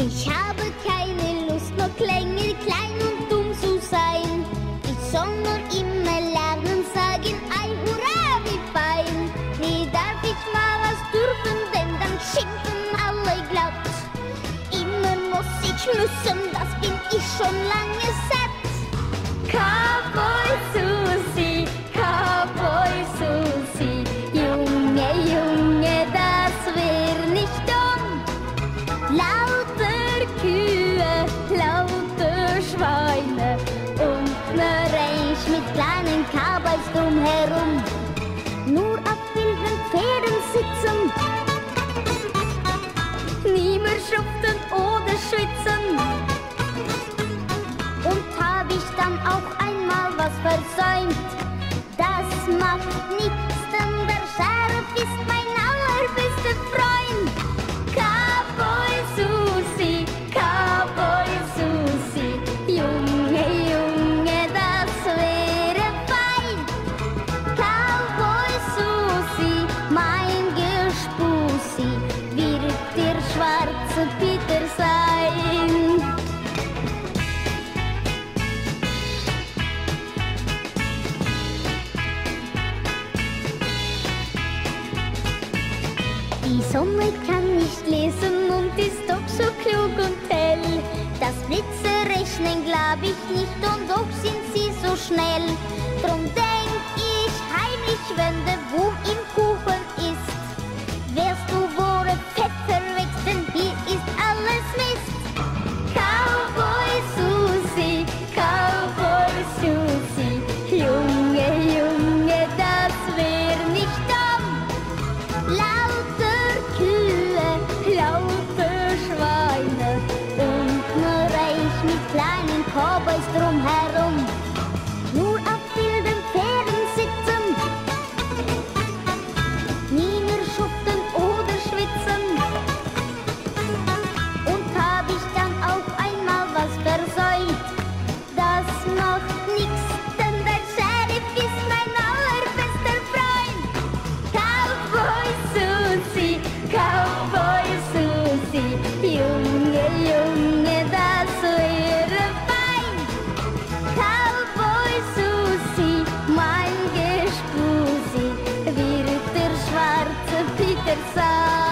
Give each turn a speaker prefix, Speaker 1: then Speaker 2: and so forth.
Speaker 1: Ich habe keine Lust, noch Klänge klein und dumm zu sein. Ich soll nur immer lernen, sagen, ei, hurra, wie fein. Nie darf ich mal was dürfen, denn dann schimpfen alle glatt. Immer muss ich müssen, das bin ich schon lange satt. Cowboy Susi, Cowboy Susi, Junge, Junge, das wär nicht dumm. Laut Kühe, lauter Schweine und ne Ranch mit kleinen Cowboys drumherum. Nur auf wilden Pferden sitzen, nie mehr schuften oder schwitzen. Und hab ich dann auch einmal was versäumt, das macht nichts, Die Sonne kann nicht lesen und ist doch so klug und hell. Das Blitze rechnen glaub ich nicht und doch sind sie so schnell. Drum denk ich heimlich, wenn der Wurm lume, dar să era fain Cowboy Susi, mein Gespussi, wir der schwarze Peter Sand